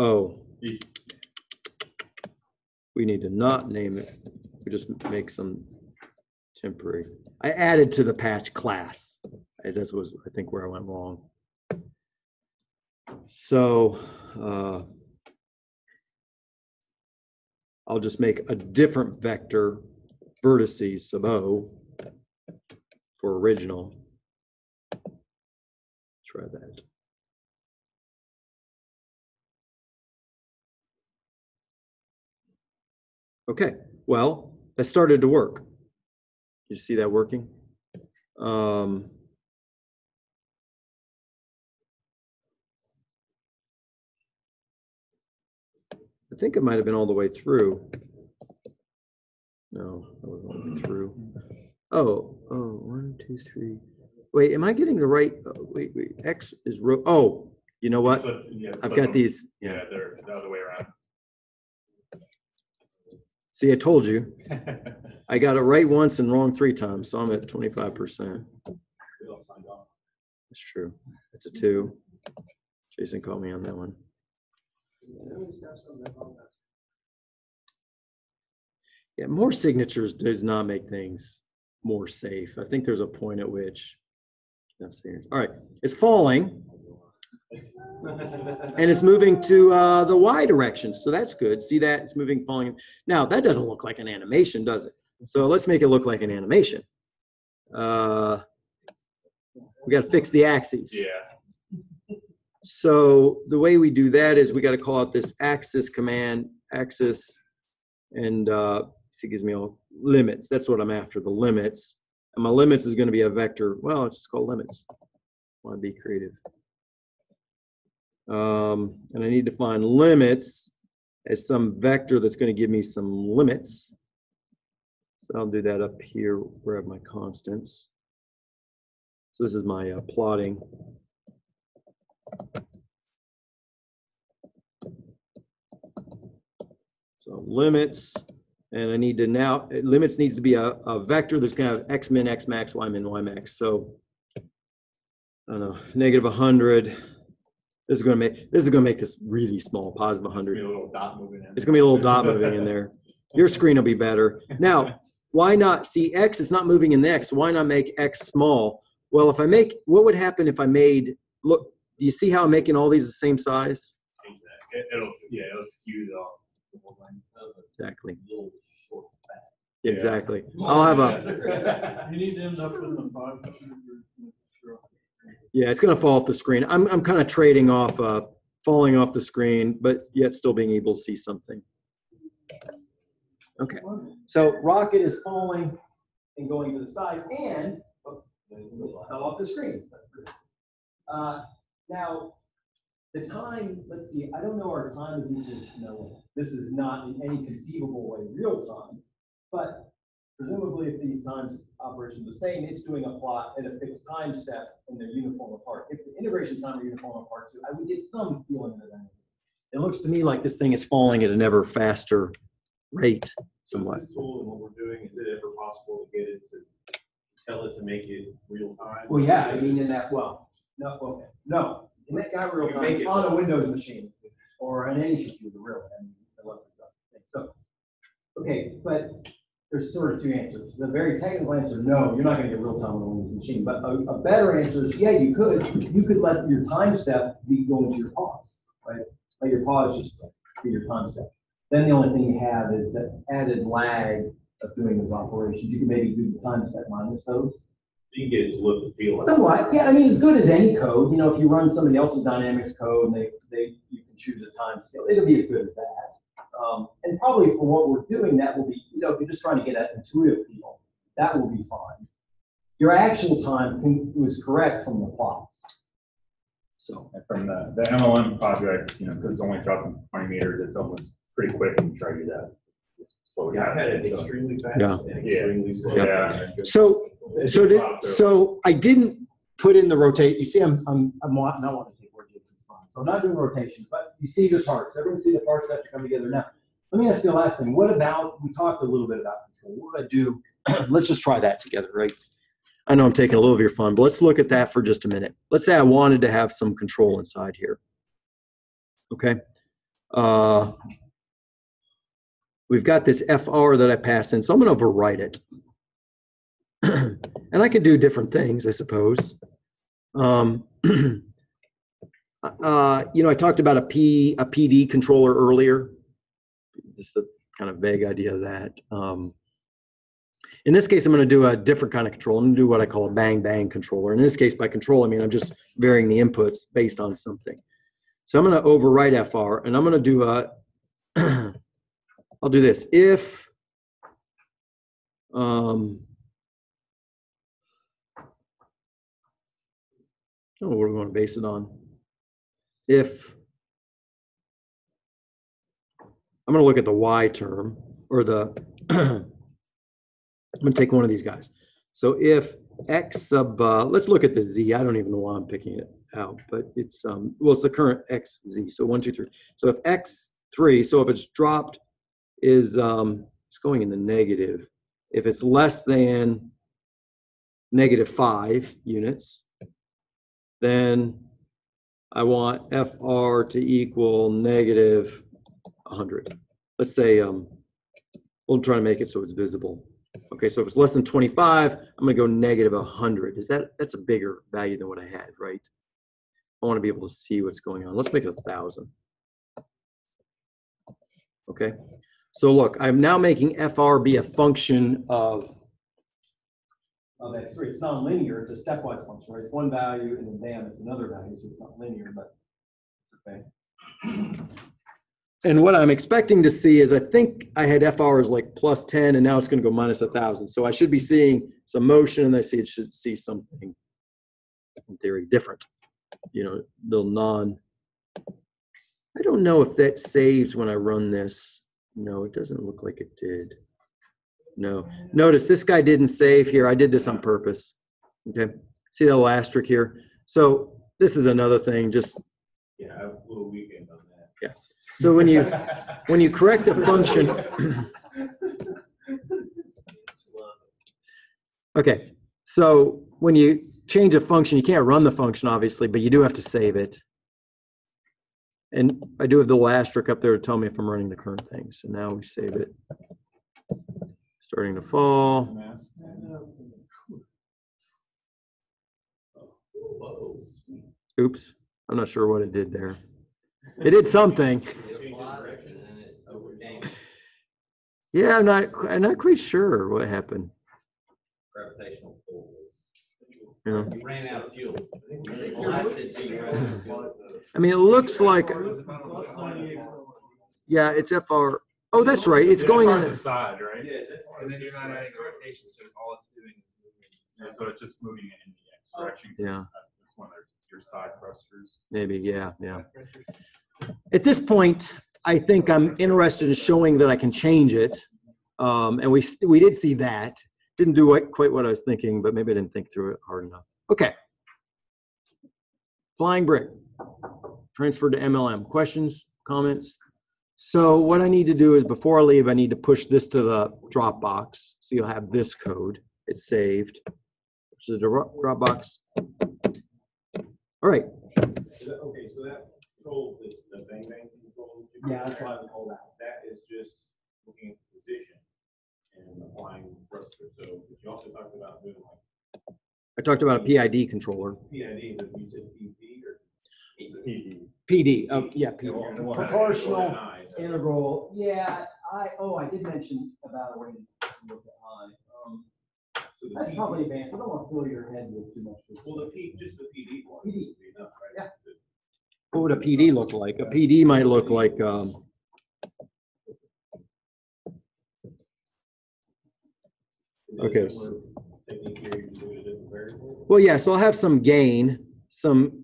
Oh, These- we need to not name it. We just make some temporary. I added to the patch class. That was, I think, where I went wrong. So, uh, I'll just make a different vector vertices sub O for original. Try that. Okay, well, that started to work. You see that working? Um, I think it might have been all the way through. No, that wasn't all the way through. Oh, oh, one, two, three. Wait, am I getting the right, oh, wait, wait, X is ro, oh, you know what? flip- yeah, I've got them. these, Yeah, they're the other way around. See, I told you. I got it right once and wrong three times, so I'm at twenty-five percent. we all signed off. That's true. It's a two. Jason called me on that one. Yeah, more signatures does not make things more safe. I think there's a point at which. All right, it's falling and it's moving to uh, the Y direction, so that's good. See that? It's moving, falling. Now, that doesn't look like an animation, does it? So let's make it look like an animation. Uh, We gotta fix the axes. Yeah, So the way we do that is we got to call out this axis command, axis, and uh, it gives me all limits. That's what I'm after, the limits. And my limits is going to be a vector. Well, it's just called limits. Want to be creative. Um, and I need to find limits as some vector that's going to give me some limits. So I'll do that up here where I have my constants. So this is my uh, plotting. So limits, and I need to now, limits needs to be a, a vector that's gonna have x min, x max, y min, y max, so. I don't know, negative hundred. This is gonna make, this is gonna make this really small, positive it's gonna be hundred. a little dot moving in. It's gonna be a little dot moving in there. Your screen will be better. Now, why not, see, x is not moving in the x, why not make x small? Well, if I make, what would happen if I made, look, do you see how I'm making all these the same size? Change. It- It'll, yeah, it'll skew the. the whole line. Exactly, Little short fat. Yeah. exactly. I'll have a, You need to end up with the five. Sure. Yeah, it's gonna fall off the screen. I'm, I'm kind of trading off, uh, falling off the screen, but yet still being able to see something. Okay, so rocket is falling and going to the side and oh, fell off the screen. Uh, now, the time, let's see, I don't know our time is equal, no, this is not in any conceivable way real time. But presumably if these times operations are the same, it's doing a plot at a fixed time step and they're uniform apart. If the integration time are uniform apart too, I would get some feeling of that. It looks to me like this thing is falling at an ever faster rate So somewhat. this tool and what we're doing, is it ever possible to get it to tell it to make it real time? Well, yeah, I mean, in that, well, no, okay, no, in that guy real You make it- on a Windows machine, or on any computer, really, I mean, unless it's something, so. Okay, but there's sort of two answers. The very technical answer, no, you're not gonna get real time on a Windows machine, but a, a better answer is, yeah, you could, you could let your time step be going to your pause, right? Let your pause just be your time step. Then the only thing you have is the added lag of doing those operations. You can maybe do the time step minus those. You can get it to look and feel like. Somewhat, yeah, I mean, as good as any code, you know, if you run somebody else's Dynamics code and they, they, you can choose a time scale, it'll be as good as that. Um, and probably for what we're doing, that will be, you know, if you're just trying to get an intuitive feel, that will be fine. Your actual time can, was correct from the plots. So, And From the, the MLM project, you know, because it's only dropping twenty meters, it's almost pretty quick and try to do that. Just Slow Yeah, down. I've had it extremely fast Yeah. and Yeah. extremely slow. Yeah. so, so, did- so I didn't put in the rotate, you see, I'm, I'm, I'm wa- not wanting to take word Jason's fine. So I'm not doing rotation, but you see the parts, everyone see the parts that have to come together now. Let me ask you the last thing, what about, we talked a little bit about control, what would I do? Let's just try that together, right? I know I'm taking a little of your fun, but let's look at that for just a minute. Let's say I wanted to have some control inside here. Okay? Uh, we've got this FR that I pass in, so I'm gonna overwrite it. and I could do different things, I suppose. Um, uh, you know, I talked about a P a PD controller earlier. Just a kind of vague idea of that. Um, in this case, I'm going to do a different kind of control. I'm going to do what I call a bang bang controller. In this case, by control, I mean I'm just varying the inputs based on something. So I'm going to overwrite FR, and I'm going to do a. I'll do this if. Um, Oh, what do we want to base it on? If I'm going to look at the y term or the, I'm going to take one of these guys. So if x sub, uh, let's look at the z. I don't even know why I'm picking it out, but it's, um, well, it's the current x z. So one, two, three. So if x three, so if it's dropped is, um, it's going in the negative. If it's less than negative five units, then I want FR to equal negative 100. Let's say, um, we'll try to make it so it's visible. Okay, so if it's less than 25, I'm gonna go negative 100. Is that, that's a bigger value than what I had, right? I wanna be able to see what's going on. Let's make it a 1,000. Okay, so look, I'm now making FR be a function of of x3. It's not linear, it's a stepwise function, right? It's one value and then bam, it's another value, so it's not linear, but okay. And what I'm expecting to see is I think I had FR as like plus 10 and now it's going to go minus a thousand. So I should be seeing some motion and I see it should see something in theory different. You know, the non. I don't know if that saves when I run this. No, it doesn't look like it did. No. Notice this guy didn't save here. I did this on purpose. Okay. See the little asterisk here? So this is another thing. Just Yeah, I have a little weekend on that. Yeah. so when you when you correct the function. Okay. So when you change a function, you can't run the function obviously, but you do have to save it. And I do have the little asterisk up there to tell me if I'm running the current thing. So now we save it. Starting to fall. Oops. I'm not sure what it did there. It did something. It applied and then it overcame Yeah, I'm not, I'm not quite sure what happened. gravitational pull. You You ran out of fuel. It blasted till you ran out of fuel. I mean, it looks like, yeah, it's FR. Oh, that's right. It's going on. the side, right? And then you're not adding a rotation, so all it's doing is moving. Yeah, So it's just moving it in the X direction. Yeah. It's one of your side thrusters. Maybe, yeah, yeah. At this point, I think I'm interested in showing that I can change it. Um, and we, s- we did see that. Didn't do what- quite what I was thinking, but maybe I didn't think through it hard enough. Okay. Flying brick, transferred to MLM. Questions, comments? So what I need to do is before I leave, I need to push this to the Dropbox. So you'll have this code. It's saved. which is the drop drop box. All right, that- Okay, so that control, the, the bang bang control. that you- Yeah, that's what I would call that. That is just looking at the position and applying thrust. So you also talked about doing like I talked about a PID controller. PID, but you said PP or? PD. PD, oh, yeah, PD. won't- it won't have Proportional an so- integral, yeah, I, oh, I did mention about a way to look at I. Um, so the That's P- probably advanced. I don't want to fill your head with too much. Well, the P, just the PD one. PD. would be enough, right? Yeah. What would a PD look like? A PD might look like, um, Is it a Okay, similar Technique here, you do it a variable? well, yeah, so I'll have some gain, some,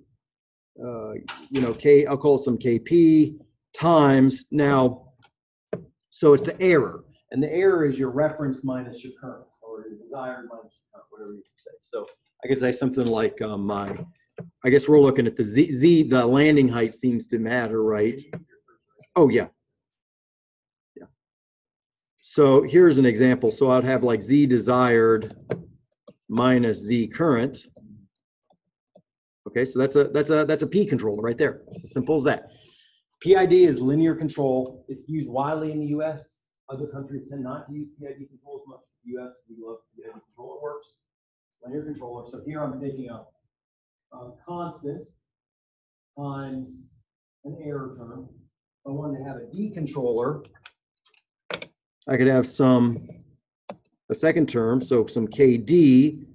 you know, K, I'll call some KP times now. So it's the error, and the error is your reference minus your current, or your desired minus your current, whatever you can say. So I could say something like, um, my, I guess we're looking at the Z, Z, the landing height seems to matter, right? Oh, yeah. Yeah. So here's an example. So I'd have like Z desired minus Z current. Okay, so that's a, that's a, that's a P controller right there. It's as simple as that. PID is linear control. It's used widely in the US. Other countries tend not to use PID control as much. US, we love PID control. It works. Linear controller. So here I'm taking a, a constant times an error term. If I wanted to have a D controller, I could have some, a second term, so some KD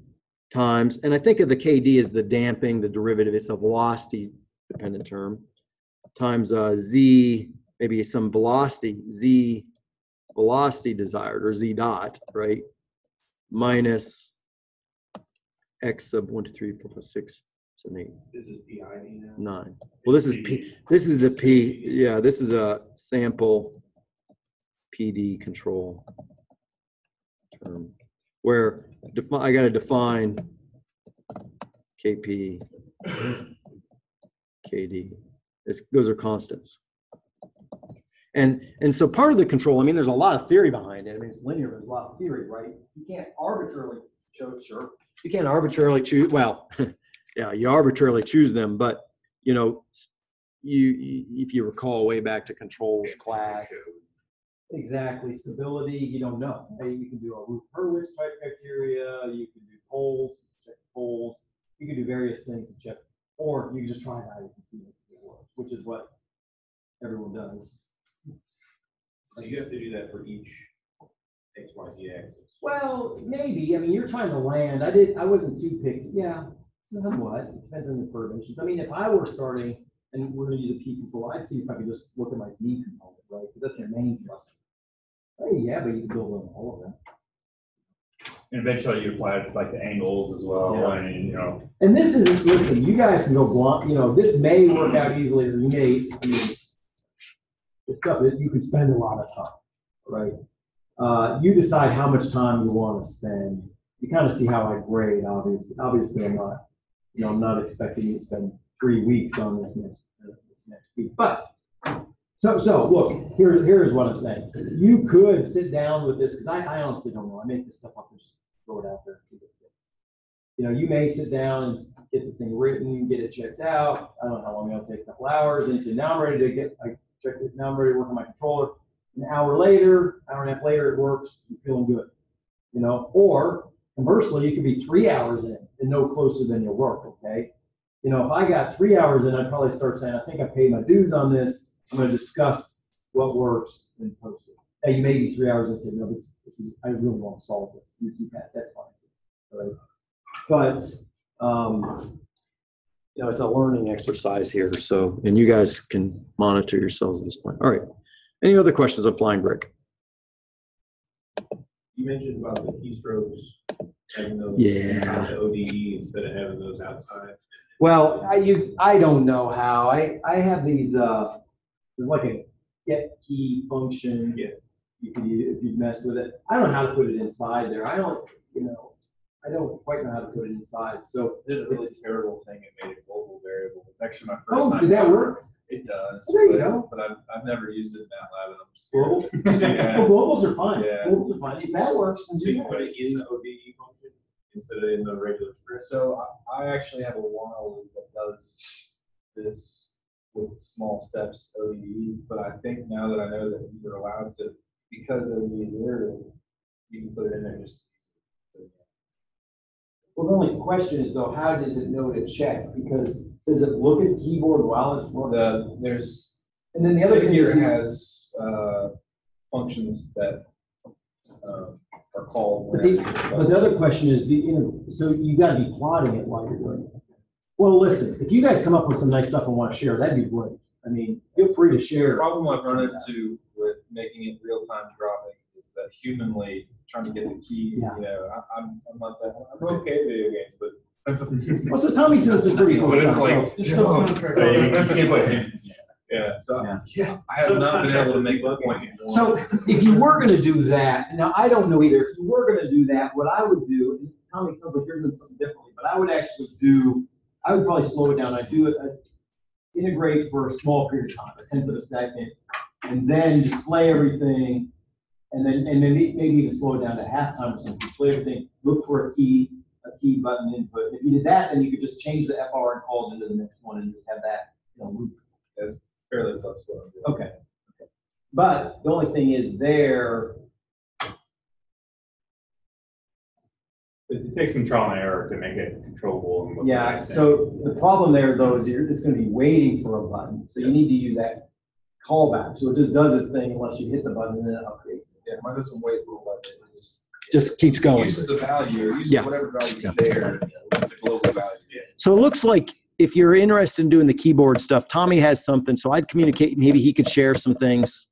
times, and I think of the KD as the damping, the derivative, it's a velocity dependent term, times uh, Z, maybe some velocity, Z velocity desired, or Z dot, right? Minus X sub one, two, three, four, five, six, seven, eight, This is PID now? nine. Well, this is P, this is the P, yeah, this is a sample PD control term, where defi- I gotta define KP, KD. It's, those are constants. And, and so part of the control, I mean, there's a lot of theory behind it. I mean, it's linear, there's a lot of theory, right? You can't arbitrarily choose, sure. You can't arbitrarily choose, well, yeah, you arbitrarily choose them, but, you know, you, you- if you recall way back to controls class. Exactly, stability, you don't know. Hey, you can do a Ruth Hurwitz type criteria, you can do poles, check poles, you can do various things to check, or you can just try it out, can see if it works, which is what everyone does. So you have to do that for each X, Y, Z axis. Well, maybe, I mean, you're trying to land, I did, I wasn't too picky, yeah, somewhat, it depends on the perturbations. I mean, if I were starting and we're gonna use a P control, I'd see if I could just look at my Z component, right, because that's the main thrust. Oh, yeah, but you can build on all of them. And eventually you apply it to like the angles as well, Yeah. and, you know, And this is, listen, you guys can go blunt, you know, this may work out easily, or you may, I mean, it's stuff that you could spend a lot of time, right? Uh, you decide how much time you want to spend. You kind of see how I grade, obviously, obviously I'm not, you know, I'm not expecting you to spend three weeks on this next, this next week, but so, so look, here, here's what I'm saying. You could sit down with this, because I, I honestly don't know. I make this stuff up and just throw it out there. is. You know, you may sit down and get the thing written, get it checked out. I don't know how long it'll take, a couple hours, and you say, now I'm ready to get, I checked it, now I'm ready to work on my controller. An hour later, hour and a half later, it works, you're feeling good. You know, or conversely, you could be three hours in and no closer than your work, okay? You know, if I got three hours in, I'd probably start saying, I think I paid my dues on this. I'm gonna discuss what works and post it. Hey, you may be three hours and say, no, this, this is, I really want to solve this. You keep that, that's fine. All right? But, um, you know, it's a learning exercise here, so, and you guys can monitor yourselves at this point. All right. Any other questions on flying brick? You mentioned about the keystrokes, having those. Yeah. ODE instead of having those outside. Well, I, you, I don't know how. I, I have these, uh, there's like a get key function. Yeah. You can, use if you mess with it. I don't know how to put it inside there. I don't, you know, I don't quite know how to put it inside, so. Did a really terrible thing and made a global variable. It's actually my first Oh, time. did that work? It does. There you but- go. But I've, I've never used it in MATLAB and I'm Global? scared. Well, globals are fine. Yeah. Globals are fine. If that works, then So you that. put it in the ODE function? instead of in the regular. So I, I actually have a while loop that does this with small steps ODE, but I think now that I know that you're allowed to, because ODE is iterative, you can put it in there just. Well, the only question is though, how does it know to check? Because does it look at the keyboard while it's running? The, there's, And then the other thing here has, uh, functions that, uh, are called. But the, but the other question is the, you know, so you gotta be plotting it while you're doing it. Well, listen, if you guys come up with some nice stuff and wanna share, that'd be great. I mean, feel free to share. The share. problem I've run into with making it real-time dropping is that humanly trying to get the key, you Yeah. know, I, I'm, I'm not that, I'm okay at video games, but. Well, so Tommy's doing some pretty cool But it's stuff. like- so- So you you can't put him, Yeah, so Yeah. yeah, I have not been able to make the point. So if you were gonna do that, now I don't know either, if you were gonna do that, what I would do, and Tommy sounds like you're doing something differently, but I would actually do, I would probably slow it down, I'd do it, I'd integrate for a small period of time, a tenth of a second, and then display everything, and then, and then maybe even slow it down to halftime or something, display everything, look for a key, a key button input. If you did that, then you could just change the FR and call it into the next one and just have that, you know, loop That's fairly close to what I'm doing. Okay. okay. But the only thing is there, it it takes some trial and error to make it controllable and. look yeah, nice and- so the problem there though is you're, it's gonna be waiting for a button. So you need to use that callback. So it just does its thing unless you hit the button and then it updates. Yeah, mine doesn't wait for a button, it just. Just keeps going. Uses a value, uses Yeah. whatever value is there, it's a global value. So it looks like if you're interested in doing the keyboard stuff, Tommy has something, so I'd communicate, maybe he could share some things.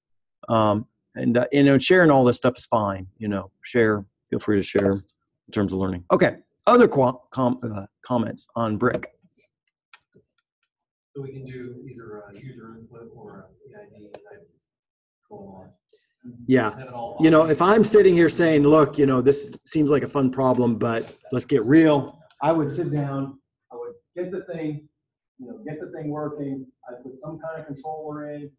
Um, and, uh, you know, sharing all this stuff is fine, you know, share, feel free to share in terms of learning. Okay, other qua- com, uh, comments on Brick? So we can do either a user input or a PID type control on. Yeah. Have it all You know, if I'm sitting here saying, look, you know, this seems like a fun problem, but let's get real, I would sit down, I would get the thing, you know, get the thing working, I'd put some kind of controller in.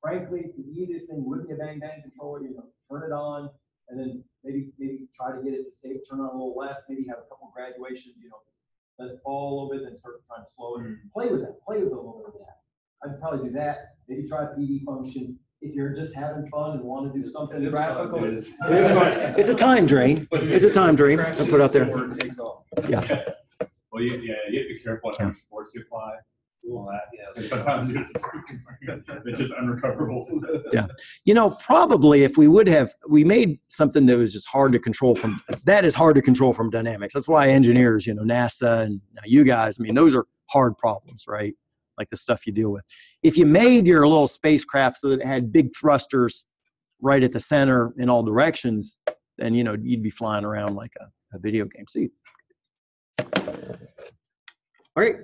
Frankly, the easiest thing would be a bang bang controller, you know, turn it on, and then maybe, maybe try to get it to stay, turn on a little less, maybe have a couple graduations, you know, let it fall a little bit, then start trying to slow it, mm-hmm. play with that, play with a little bit of that. I'd probably do that, maybe try a PD function, if you're just having fun and want to do something It is graphical. it It's is. it's a time drain. It's a time drain. I'll put out there. Or it takes off. Well, you, yeah, you have to be careful how much force you apply, all that, it's, just unrecoverable. yeah. You know, probably if we would have, we made something that was just hard to control from, that is hard to control from dynamics. That's why engineers, you know, NASA and now you guys, I mean, those are hard problems, right? Like the stuff you deal with. If you made your little spacecraft so that it had big thrusters right at the center in all directions, then, you know, you'd be flying around like a, a video game. See? All right.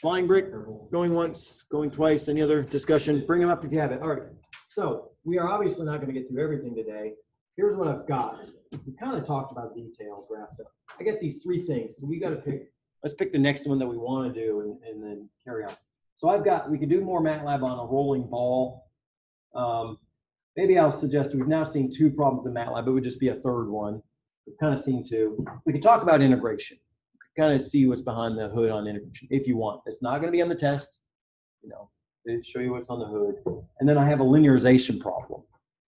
Flying brick, going once, going twice, any other discussion? Bring them up if you have it. All right. So we are obviously not going to get through everything today. Here's what I've got. We kind of talked about details, wrapped up. I got these three things. So we got to pick, let's pick the next one that we want to do and, and then carry on. So I've got, we could do more MATLAB on a rolling ball. Um, maybe I'll suggest, we've now seen two problems in MATLAB. It would just be a third one. We've kind of seen two. We could talk about integration kind of see what's behind the hood on integration if you want. It's not going to be on the test. You know, they show you what's on the hood. And then I have a linearization problem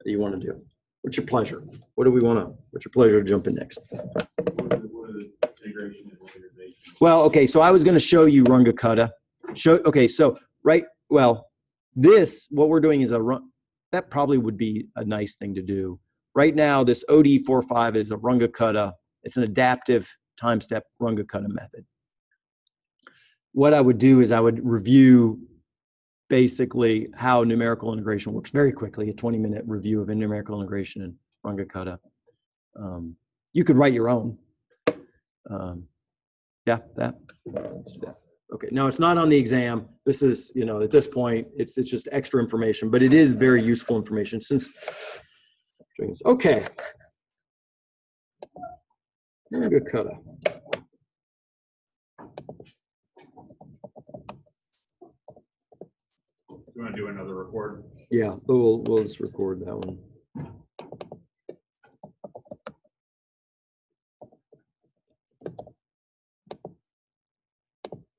that you want to do. What's your pleasure? What do we want to, what's your pleasure to jump in next? What are the, what are the integration and linearization? Well, okay, so I was going to show you Runge-Kutta. Show, okay, so, right, well, this, what we're doing is a run, that probably would be a nice thing to do. Right now, this ODE45 is a Runge-Kutta. It's an adaptive time step Runge-Kutta method. What I would do is I would review basically how numerical integration works very quickly, a 20 minute review of numerical integration in Runge-Kutta. Um, you could write your own. Um, yeah, that. That. Okay, Now it's not on the exam. This is, you know, at this point, it's it's just extra information, but it is very useful information since. Okay. Good color. You want to do another record? Yeah, so we'll, we'll just record that one.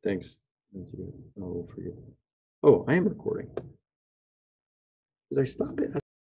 Thanks. Oh, oh I am recording. Did I stop it?